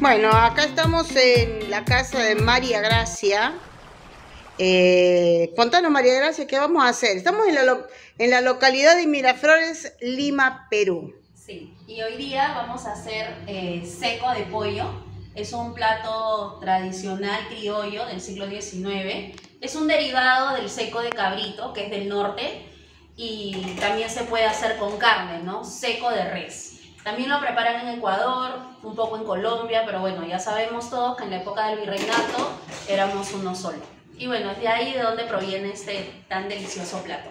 Bueno, acá estamos en la casa de María Gracia. Eh, contanos, María Gracia, ¿qué vamos a hacer? Estamos en la, en la localidad de Miraflores, Lima, Perú. Sí, y hoy día vamos a hacer eh, seco de pollo. Es un plato tradicional criollo del siglo XIX. Es un derivado del seco de cabrito, que es del norte, y también se puede hacer con carne, ¿no? Seco de res. También lo preparan en Ecuador, un poco en Colombia, pero bueno, ya sabemos todos que en la época del virreinato éramos uno solo. Y bueno, es de ahí de donde proviene este tan delicioso plato.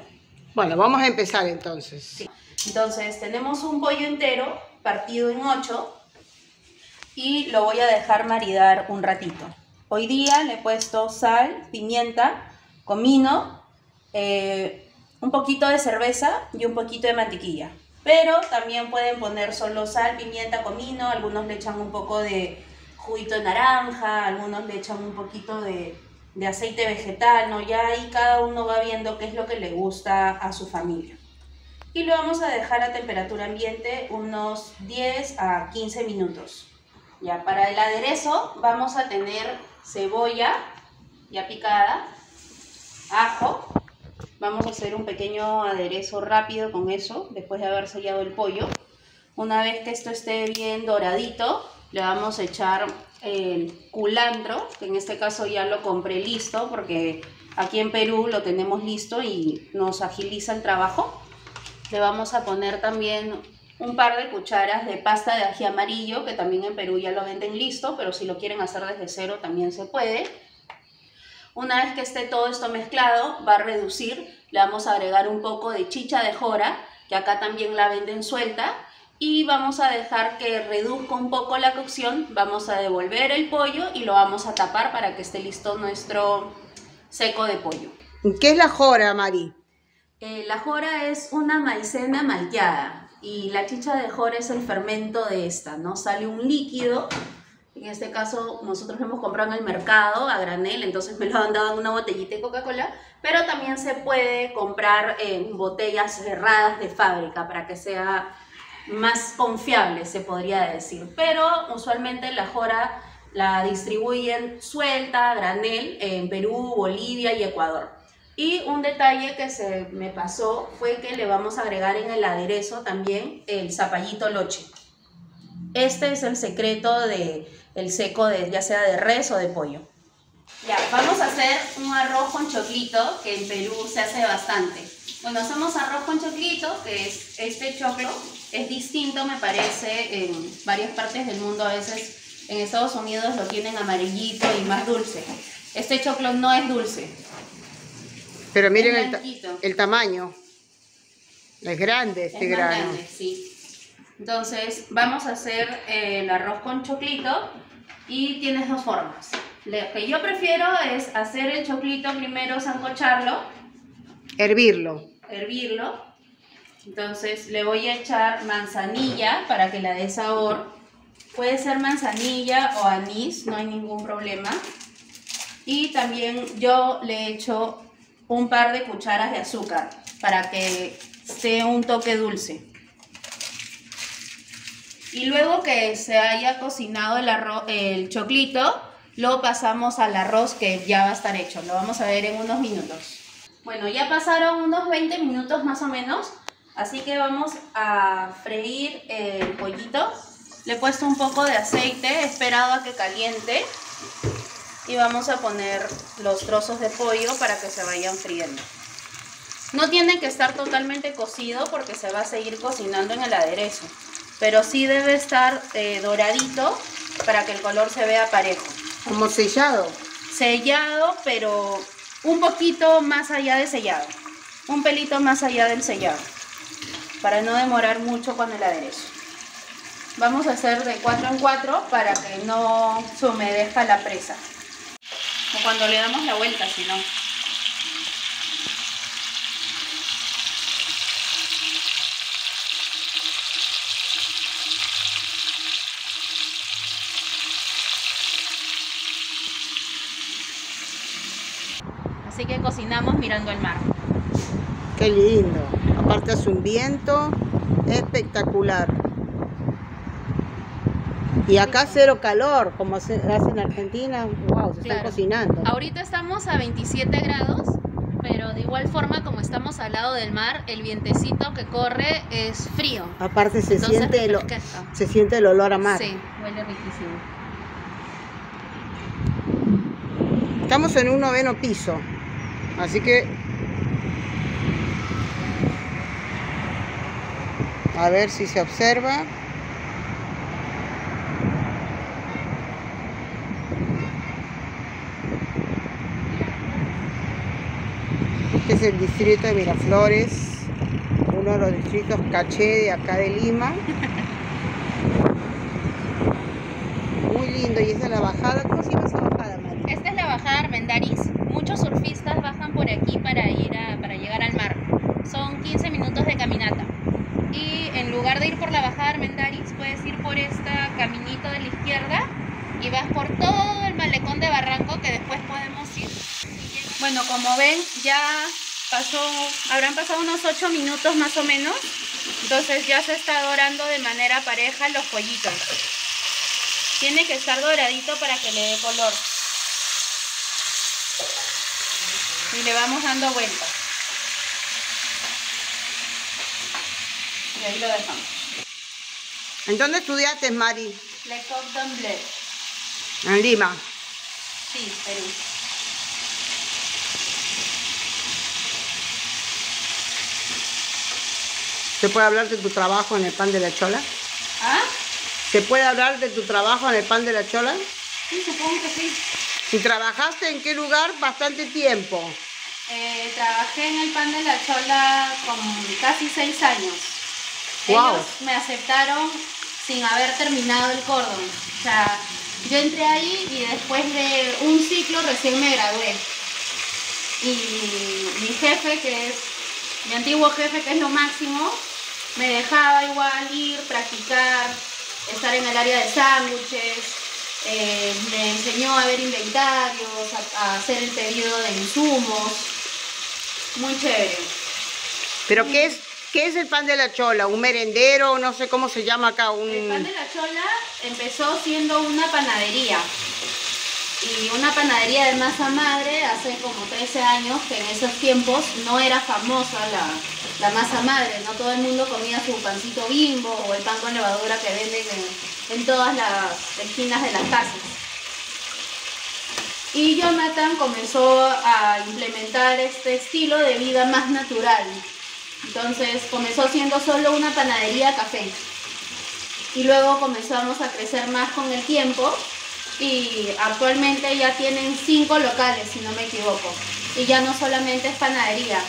Bueno, vamos a empezar entonces. Sí. Entonces tenemos un pollo entero partido en ocho y lo voy a dejar maridar un ratito. Hoy día le he puesto sal, pimienta, comino, eh, un poquito de cerveza y un poquito de mantequilla. Pero también pueden poner solo sal, pimienta, comino, algunos le echan un poco de juguito de naranja, algunos le echan un poquito de, de aceite vegetal, ¿no? Ya ahí cada uno va viendo qué es lo que le gusta a su familia y lo vamos a dejar a temperatura ambiente unos 10 a 15 minutos. Ya, para el aderezo vamos a tener cebolla ya picada, ajo, vamos a hacer un pequeño aderezo rápido con eso, después de haber sellado el pollo. Una vez que esto esté bien doradito, le vamos a echar el culantro, que en este caso ya lo compré listo, porque aquí en Perú lo tenemos listo y nos agiliza el trabajo. Le vamos a poner también un par de cucharas de pasta de ají amarillo, que también en Perú ya lo venden listo, pero si lo quieren hacer desde cero también se puede. Una vez que esté todo esto mezclado, va a reducir, le vamos a agregar un poco de chicha de jora, que acá también la venden suelta, y vamos a dejar que reduzca un poco la cocción, vamos a devolver el pollo y lo vamos a tapar para que esté listo nuestro seco de pollo. ¿Qué es la jora, Mari? Eh, la jora es una maicena malteada y la chicha de jora es el fermento de esta, ¿no? Sale un líquido, en este caso nosotros lo hemos comprado en el mercado a granel, entonces me lo han dado en una botellita de Coca-Cola, pero también se puede comprar en botellas cerradas de fábrica para que sea más confiable, se podría decir. Pero usualmente la jora la distribuyen suelta, a granel, en Perú, Bolivia y Ecuador. Y un detalle que se me pasó fue que le vamos a agregar en el aderezo también el zapallito loche. Este es el secreto de el seco de ya sea de res o de pollo. Ya, vamos a hacer un arroz con choclito que en Perú se hace bastante. Cuando hacemos arroz con choclito, que es este choclo, es distinto me parece en varias partes del mundo. A veces en Estados Unidos lo tienen amarillito y más dulce. Este choclo no es dulce, Pero miren el, ta- blanquito. el tamaño. Es grande este es grano. grande, sí. Entonces, vamos a hacer eh, el arroz con choclito y tienes dos formas. Lo que yo prefiero es hacer el choclito primero, zancocharlo, Hervirlo. hervirlo. Entonces, le voy a echar manzanilla para que la dé sabor. Puede ser manzanilla o anís, no hay ningún problema. Y también yo le echo un par de cucharas de azúcar para que esté un toque dulce. Y luego que se haya cocinado el, arroz, el choclito, lo pasamos al arroz que ya va a estar hecho. Lo vamos a ver en unos minutos. Bueno, ya pasaron unos 20 minutos más o menos, así que vamos a freír el pollito. Le he puesto un poco de aceite, he esperado a que caliente y vamos a poner los trozos de pollo para que se vayan friendo. No tiene que estar totalmente cocido porque se va a seguir cocinando en el aderezo, pero sí debe estar eh, doradito para que el color se vea parejo. Como sellado. Sellado, pero un poquito más allá de sellado, un pelito más allá del sellado, para no demorar mucho con el aderezo. Vamos a hacer de 4 en 4 para que no se humedezca la presa. O cuando le damos la vuelta, si no. Mirando el mar. Qué lindo. Aparte hace un viento espectacular. Y acá cero calor, como se hace en Argentina. Wow, se está cocinando. Ahorita estamos a 27 grados, pero de igual forma, como estamos al lado del mar, el vientecito que corre es frío. Aparte se, siente el, se siente el olor a mar. Sí, huele riquísimo. Estamos en un noveno piso, así que a ver si se observa. Este es el distrito de Miraflores, uno de los distritos caché de acá de Lima. Muy lindo, y esa es la bajada. ¿Cómo se llama esa bajada, María? Esta es la bajada Armendaris. Muchos surfistas bajan por aquí para ir a, para llegar al mar. Son 15 minutos de caminata. Y en lugar de ir por la bajada Armendaris, puedes ir por este caminito de la izquierda y vas por todo el malecón de Barranco que después podemos ir. Bueno, como ven, ya pasó, habrán pasado unos 8 minutos más o menos. Entonces ya se está dorando de manera pareja los pollitos. Tiene que estar doradito para que le dé color. Y le vamos dando vueltas. Y ahí lo dejamos. ¿En dónde estudiaste, Mari? Le Cordon Bleu. En Lima. Sí, Perú. ¿Se puede hablar de tu trabajo en el pan de la chola? ¿Ah? ¿Se puede hablar de tu trabajo en el pan de la chola? Sí, supongo que sí. ¿Y trabajaste en qué lugar bastante tiempo? Eh, trabajé en el pan de la chola con casi seis años. Wow. Ellos me aceptaron sin haber terminado el cordón. O sea, yo entré ahí y después de un ciclo recién me gradué. Y mi jefe, que es mi antiguo jefe, que es lo máximo, me dejaba igual ir, practicar, estar en el área de sándwiches, eh, me enseñó a ver inventarios, a, hacer el pedido de insumos. Muy chévere. ¿Pero qué es, qué es el pan de la chola? ¿Un merendero? No sé cómo se llama acá. Un... El pan de la chola empezó siendo una panadería. Y una panadería de masa madre hace como 13 años, que en esos tiempos no era famosa la, la masa madre, no todo el mundo comía su pancito bimbo o el pan con levadura que venden en, todas las esquinas de las casas. Y Jonathan comenzó a implementar este estilo de vida más natural. Entonces comenzó siendo solo una panadería café. Y luego comenzamos a crecer más con el tiempo y actualmente ya tienen cinco locales, si no me equivoco. Y ya no solamente es panadería,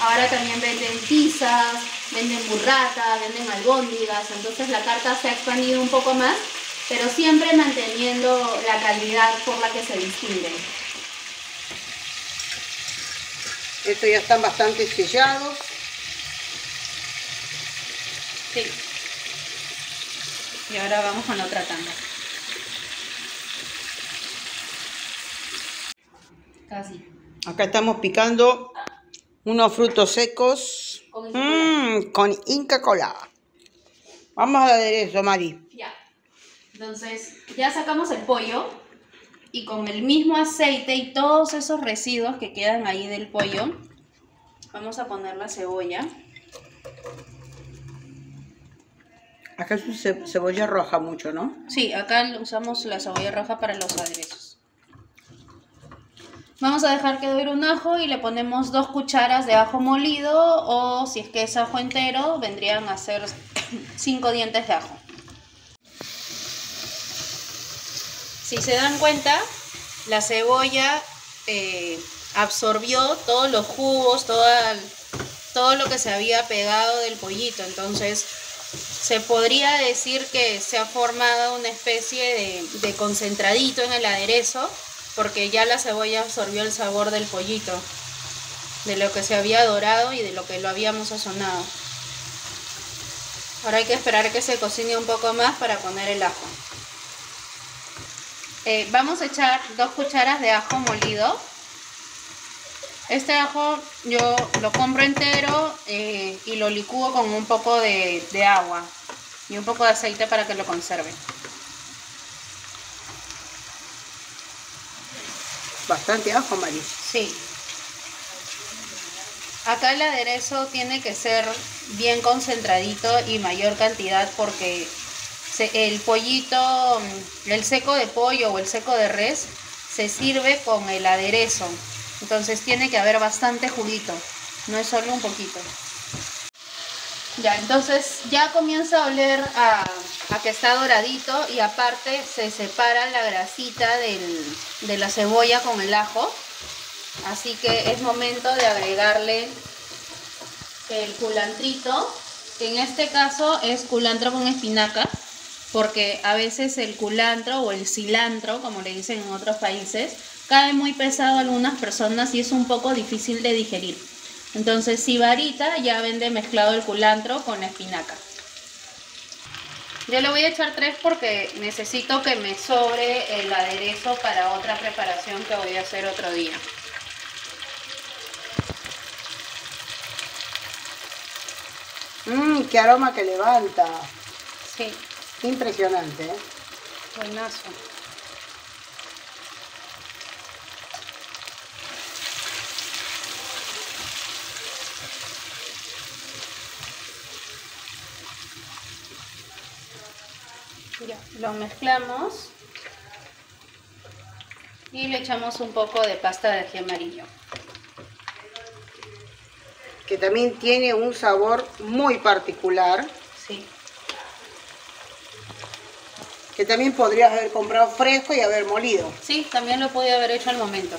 Ahora también venden pizzas, venden burrata, venden albóndigas, entonces la carta se ha expandido un poco más, pero siempre manteniendo la calidad por la que se distinguen. Estos ya están bastante sellados. Sí. Y ahora vamos con la otra tanda. Casi. Acá estamos picando unos frutos secos con, mm, Inca Cola. Vamos a aderezo, Mari. Entonces, ya sacamos el pollo y con el mismo aceite y todos esos residuos que quedan ahí del pollo, vamos a poner la cebolla. Acá es cebolla roja mucho, ¿no? Sí, acá usamos la cebolla roja para los aderezos. Vamos a dejar que dure un ajo y le ponemos dos cucharas de ajo molido o si es que es ajo entero, vendrían a ser cinco dientes de ajo. Si se dan cuenta, la cebolla eh, absorbió todos los jugos, todo, lo que se había pegado del pollito. Entonces, se podría decir que se ha formado una especie de, de concentradito en el aderezo porque ya la cebolla absorbió el sabor del pollito, de lo que se había dorado y de lo que lo habíamos sazonado. Ahora hay que esperar que se cocine un poco más para poner el ajo. Eh, vamos a echar dos cucharas de ajo molido. Este ajo yo lo compro entero eh, y lo licúo con un poco de, agua y un poco de aceite para que lo conserve. Bastante ajo, Mari. Sí. Acá el aderezo tiene que ser bien concentradito y mayor cantidad porque el pollito, el seco de pollo o el seco de res se sirve con el aderezo. Entonces tiene que haber bastante juguito, no es solo un poquito. Ya, entonces ya comienza a oler a, que está doradito y aparte se separa la grasita de la cebolla con el ajo. Así que es momento de agregarle el culantrito, en este caso es culantro con espinaca, porque a veces el culantro o el cilantro, como le dicen en otros países, cae muy pesado a algunas personas y es un poco difícil de digerir. Entonces, Sibarita ya vende mezclado el culantro con la espinaca. Yo le voy a echar tres porque necesito que me sobre el aderezo para otra preparación que voy a hacer otro día. Mmm, qué aroma que levanta. Sí. Impresionante, ¿eh? Buenazo. Ya, lo mezclamos y le echamos un poco de pasta de ají amarillo. Que también tiene un sabor muy particular. Sí. Que también podrías haber comprado fresco y haber molido. Sí, también lo podía haber hecho al momento.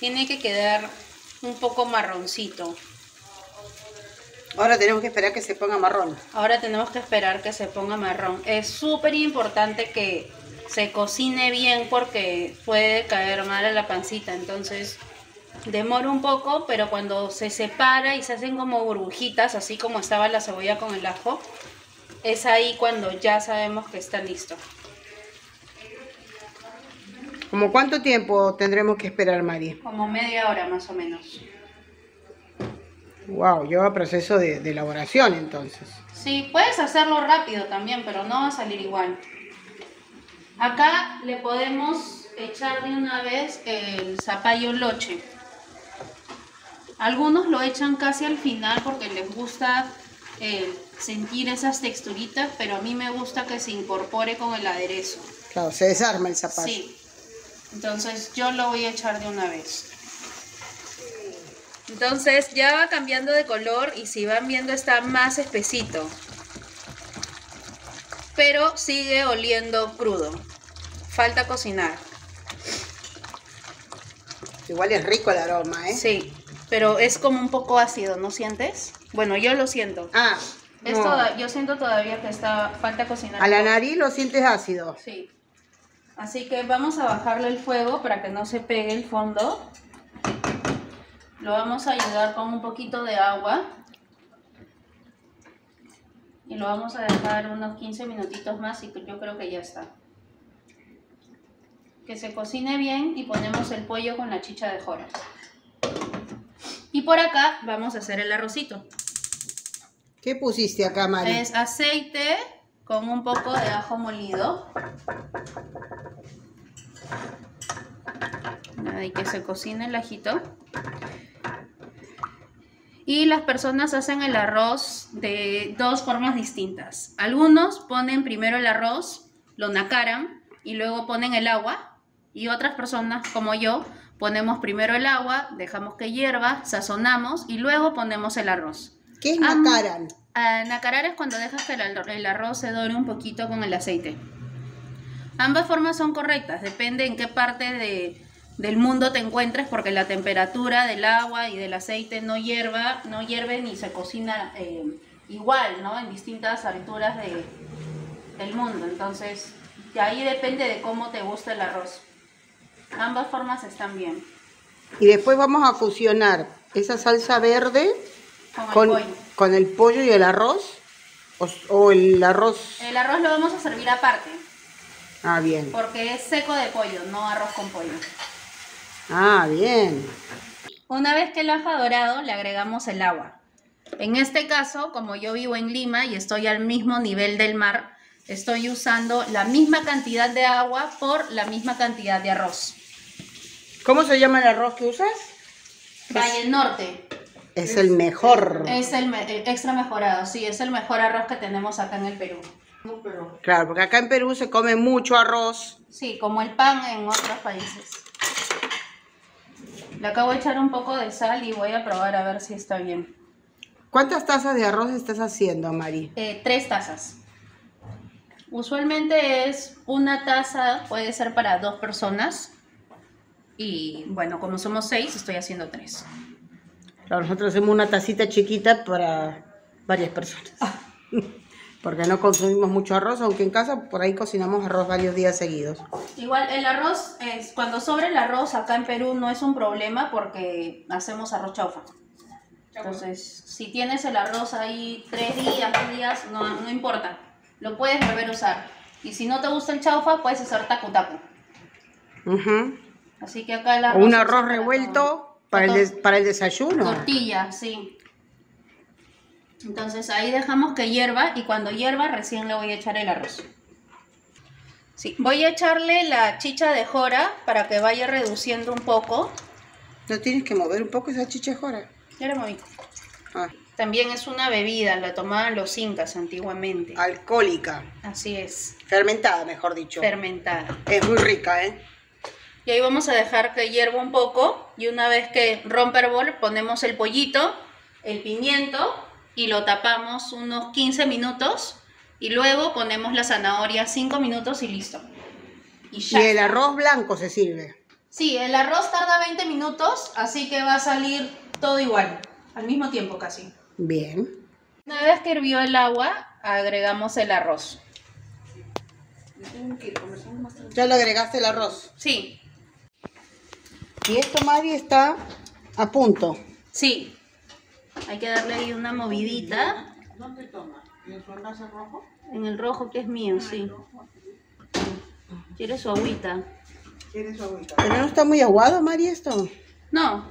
Tiene que quedar un poco marroncito. Ahora tenemos que esperar que se ponga marrón. Ahora tenemos que esperar que se ponga marrón. Es súper importante que se cocine bien porque puede caer mal a la pancita. Entonces demora un poco, pero cuando se separa y se hacen como burbujitas, así como estaba la cebolla con el ajo, es ahí cuando ya sabemos que está listo. ¿Como cuánto tiempo tendremos que esperar, Mari? Como media hora más o menos. Wow, lleva proceso de, elaboración entonces. Sí, puedes hacerlo rápido también, pero no va a salir igual. Acá le podemos echar de una vez el zapallo loche. Algunos lo echan casi al final porque les gusta eh, sentir esas texturitas, pero a mí me gusta que se incorpore con el aderezo. Claro, se desarma el zapallo. Sí. Entonces yo lo voy a echar de una vez. Entonces ya va cambiando de color y si van viendo está más espesito. Pero sigue oliendo crudo. Falta cocinar. Igual es rico el aroma, ¿eh? Sí, pero es como un poco ácido, ¿no sientes? Bueno, yo lo siento. Ah, yo siento todavía que está falta cocinar. A la nariz lo sientes ácido. Sí. Así que vamos a bajarle el fuego para que no se pegue el fondo. Lo vamos a ayudar con un poquito de agua. Y lo vamos a dejar unos 15 minutitos más y yo creo que ya está. Que se cocine bien y ponemos el pollo con la chicha de jora. Y por acá vamos a hacer el arrocito. ¿Qué pusiste acá, Mari? Es aceite con un poco de ajo molido. Nada, y que se cocine el ajito. Y las personas hacen el arroz de dos formas distintas. Algunos ponen primero el arroz, lo nacaran y luego ponen el agua. Y otras personas, como yo, ponemos primero el agua, dejamos que hierva, sazonamos y luego ponemos el arroz. ¿Qué es nacaran? Ah, nacarar es cuando dejas que el arroz se dore un poquito con el aceite. Ambas formas son correctas, depende en qué parte de, del mundo te encuentres porque la temperatura del agua y del aceite no hierva, no hierve ni se cocina eh, igual, ¿no? En distintas alturas de, del mundo. Entonces, de ahí depende de cómo te gusta el arroz. Ambas formas están bien. Y después vamos a fusionar esa salsa verde con, el, con, el pollo y el arroz. O, o el arroz. El arroz lo vamos a servir aparte. Ah, bien. Porque es seco de pollo, no arroz con pollo. Ah, bien. Una vez que el ajo dorado, le agregamos el agua. En este caso, como yo vivo en Lima y estoy al mismo nivel del mar, estoy usando la misma cantidad de agua por la misma cantidad de arroz. ¿Cómo se llama el arroz que usas? Valle Norte. Es el mejor. Es el, me- el extra mejorado, sí, es el mejor arroz que tenemos acá en el Perú. Claro, porque acá en Perú se come mucho arroz. Sí, como el pan en otros países. Le acabo de echar un poco de sal y voy a probar a ver si está bien. ¿Cuántas tazas de arroz estás haciendo, Mari? Eh, tres tazas. Usualmente es una taza, puede ser para dos personas. Y bueno, como somos seis, estoy haciendo tres. Claro, nosotros hacemos una tacita chiquita para varias personas. Porque no consumimos mucho arroz, aunque en casa por ahí cocinamos arroz varios días seguidos. Igual el arroz, es, cuando sobre el arroz acá en Perú no es un problema porque hacemos arroz chaufa. Entonces, si tienes el arroz ahí tres días, dos días, no, no importa. Lo puedes volver a usar. Y si no te gusta el chaufa, puedes hacer tacu tacu. Ujú. Así que acá el arroz... un arroz revuelto para el, para el desayuno. Tortilla, sí. Entonces ahí dejamos que hierva y cuando hierva recién le voy a echar el arroz. Sí, voy a echarle la chicha de jora para que vaya reduciendo un poco. ¿No tienes que mover un poco esa chichejora? Ya la moví. Ah, También es una bebida, la tomaban los incas antiguamente. alcohólica. Así es, Fermentada, mejor dicho. fermentada. es muy rica, ¿eh? Y ahí vamos a dejar que hierva un poco y una vez que rompe el bol ponemos el pollito, el pimiento y lo tapamos unos 15 minutos y luego ponemos la zanahoria 5 minutos y listo. Y Y ya. el arroz blanco se sirve. Sí, el arroz tarda 20 minutos, así que va a salir todo igual, al mismo tiempo casi. Bien. Una vez que hirvió el agua, agregamos el arroz. Ya le agregaste el arroz. Sí, Y esto, Mari, está a punto. sí. Hay que darle ahí una movidita. ¿Dónde toma? ¿En su envase rojo? En el rojo que es mío, sí. Quiere su agüita. ¿Quieres su agüita? ¿Pero no está muy aguado, Mari, esto? No,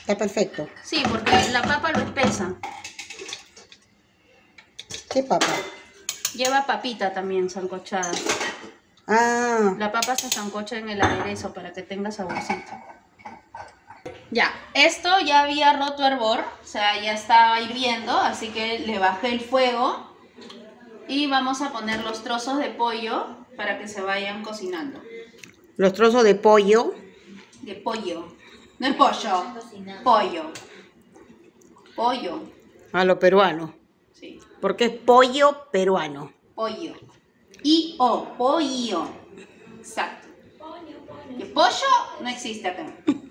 Está perfecto. sí, porque la papa lo espesa. ¿Qué papa? Lleva papita también sancochada. Ah, La papa se sancocha en el aderezo para que tenga saborcito. Ya, esto ya había roto hervor, o sea, ya estaba hirviendo, así que le bajé el fuego y vamos a poner los trozos de pollo para que se vayan cocinando. los trozos de pollo. De pollo. No es pollo. Pollo. Pollo. A lo peruano. Sí. Porque es pollo peruano. Pollo. Y o, pollo. Exacto. Que pollo no existe acá.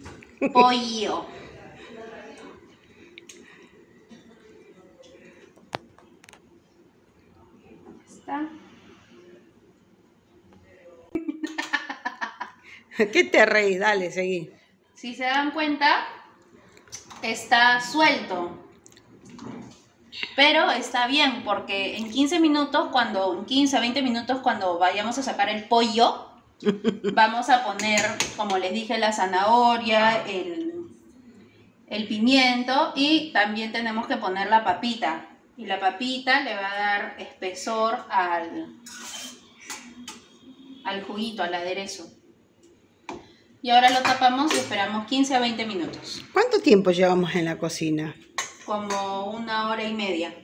Pollo. Está. ¿Qué te reí? Dale, seguí. Si se dan cuenta, está suelto. Pero está bien, porque en 15 minutos, cuando, en 15 a 20 minutos, cuando vayamos a sacar el pollo, vamos a poner, como les dije, la zanahoria, el, el pimiento y también tenemos que poner la papita. Y la papita le va a dar espesor al, al juguito, al aderezo. Y ahora lo tapamos y esperamos 15 a 20 minutos. ¿Cuánto tiempo llevamos en la cocina? Como una hora y media.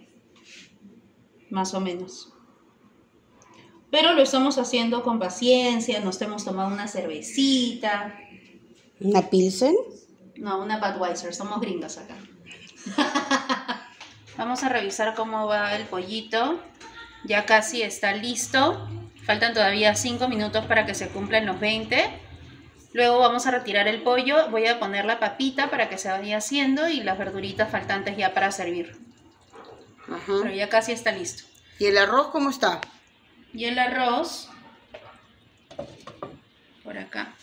Más o menos. Pero lo estamos haciendo con paciencia, nos hemos tomado una cervecita. ¿Una pilsen? No, una Budweiser, somos gringos acá. Vamos a revisar cómo va el pollito. Ya casi está listo. Faltan todavía 5 minutos para que se cumplan los 20. Luego vamos a retirar el pollo. Voy a poner la papita para que se vaya haciendo y las verduritas faltantes ya para servir. Ajá. Pero ya casi está listo. ¿Y el arroz cómo está? Y el arroz, por acá,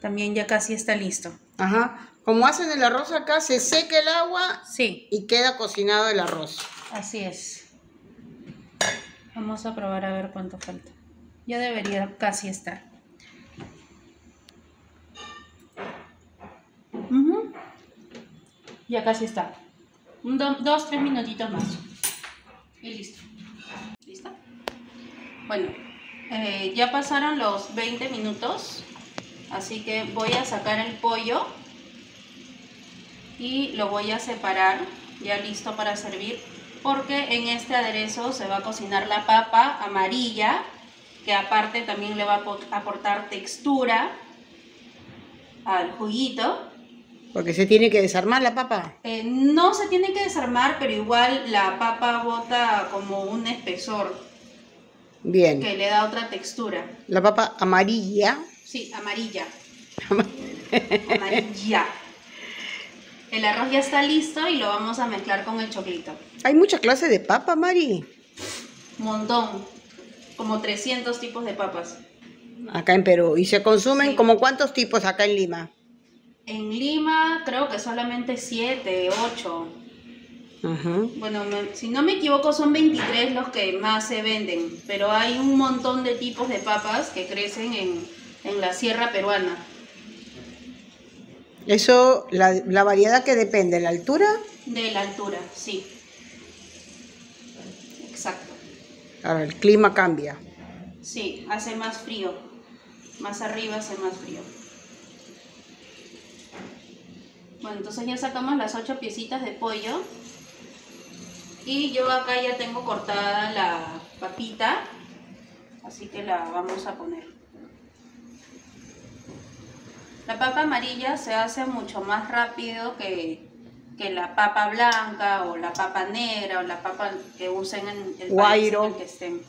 también ya casi está listo. Ajá. Como hacen el arroz acá, se seca el agua Sí, y queda cocinado el arroz. así es. Vamos a probar a ver cuánto falta. Ya debería casi estar. Ya casi está. Un do- dos, tres minutitos más. Y. ¿Listo? Bueno, eh, ya pasaron los 20 minutos, así que voy a sacar el pollo y lo voy a separar, ya listo para servir, porque en este aderezo se va a cocinar la papa amarilla, que aparte también le va a aportar textura al juguito. Porque se tiene que desarmar la papa. Eh, no se tiene que desarmar, pero igual la papa bota como un espesor. Bien. Que le da otra textura. La papa amarilla. Sí, amarilla. amarilla. El arroz ya está listo y lo vamos a mezclar con el choclito. ¿Hay muchas clases de papa, Mari? Montón. Como 300 tipos de papas. Acá en Perú. ¿Y se consumen como cuántos tipos acá en Lima? En Lima creo que solamente 7, 8. Bueno, si no me equivoco son 23 los que más se venden, pero hay un montón de tipos de papas que crecen en, en la sierra peruana. Eso, la, la variedad que depende, ¿la altura? De la altura, sí. Exacto. Ahora, el clima cambia. Sí, hace más frío. Más arriba hace más frío. Bueno, entonces ya sacamos las ocho piecitas de pollo. Y yo acá ya tengo cortada la papita. Así que la vamos a poner. La papa amarilla se hace mucho más rápido que, la papa blanca o la papa negra o la papa que usen en el país en el que estén.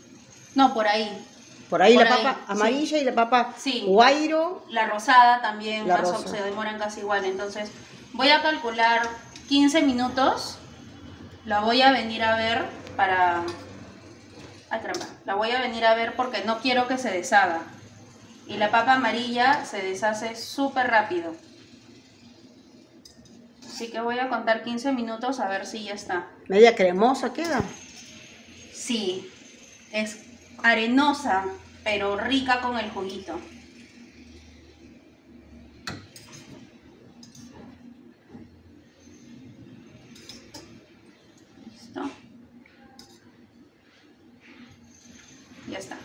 No, por ahí. Por ahí la papa amarilla y la papa sí, guairo. La rosada también la se demoran casi igual. Entonces voy a calcular 15 minutos. La voy a venir a ver para... Ay, La voy a venir a ver porque no quiero que se deshaga. Y la papa amarilla se deshace súper rápido. Así que voy a contar 15 minutos a ver si ya está. ¿Media cremosa queda? Sí, es arenosa, pero rica con el juguito. Listo. Ya está.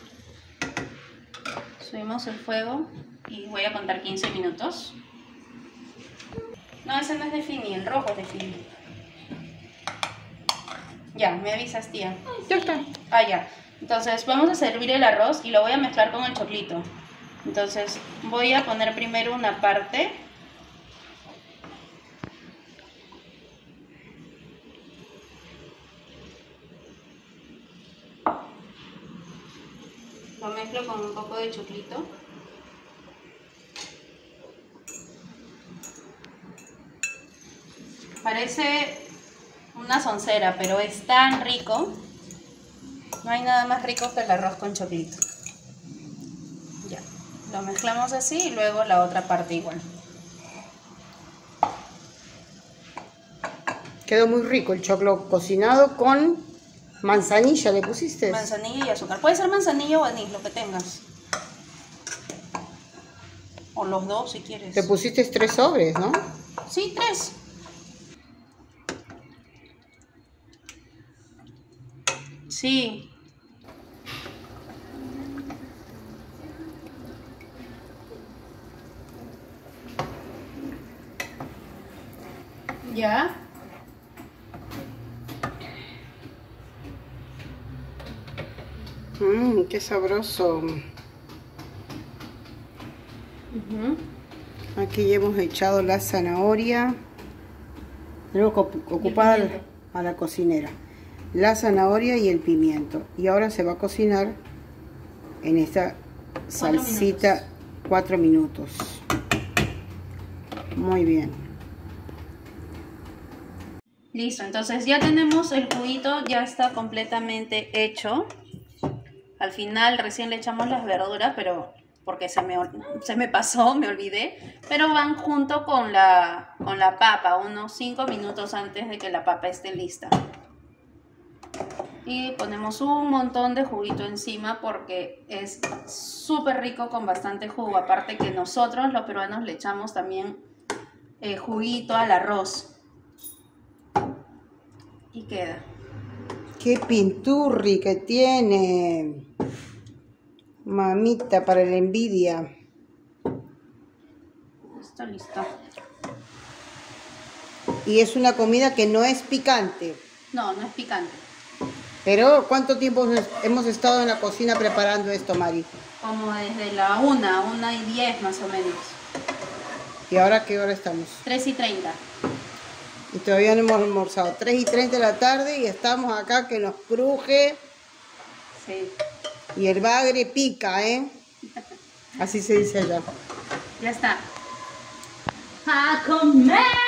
Subimos el fuego y voy a contar 15 minutos. No, ese no es de Fini, el rojo es de Fini. Ya, me avisas, tía. Ya está. Ah, ya. Entonces vamos a servir el arroz y lo voy a mezclar con el choclito. Entonces voy a poner primero una parte. Lo mezclo con un poco de choclito. Parece una soncera, pero es tan rico. No hay nada más rico que el arroz con choclito. Ya, lo mezclamos así y luego la otra parte igual. Quedó muy rico el choclo cocinado con manzanilla, ¿le pusiste? Manzanilla y azúcar. Puede ser manzanilla o anís, lo que tengas. O los dos si quieres. Te pusiste tres sobres, ¿no? Sí, tres. Sí. ¿Ya? Mmm, qué sabroso. Aquí ya hemos echado la zanahoria. Luego ocupada a la cocinera. La zanahoria y el pimiento. Y ahora se va a cocinar en esta salsita cuatro minutos. Muy bien. Listo, entonces ya tenemos el juguito, ya está completamente hecho. Al final recién le echamos las verduras, pero porque se me, se me pasó, me olvidé. Pero van junto con la, con la papa, unos 5 minutos antes de que la papa esté lista. Y ponemos un montón de juguito encima porque es súper rico con bastante jugo. Aparte que nosotros los peruanos le echamos también eh, juguito al arroz y queda. ¡Qué pinturri que tiene! Mamita, para la envidia. Está listo. Y es una comida que no es picante. No, no es picante. Pero, ¿cuánto tiempo hemos estado en la cocina preparando esto, Mari? Como desde la una, una y diez más o menos. ¿Y ahora qué hora estamos? 3 y 30. Y todavía no hemos almorzado. 3 y 30 de la tarde y estamos acá que nos cruje. Sí. Y el bagre pica, ¿eh? Así se dice allá. Ya está. ¡A comer!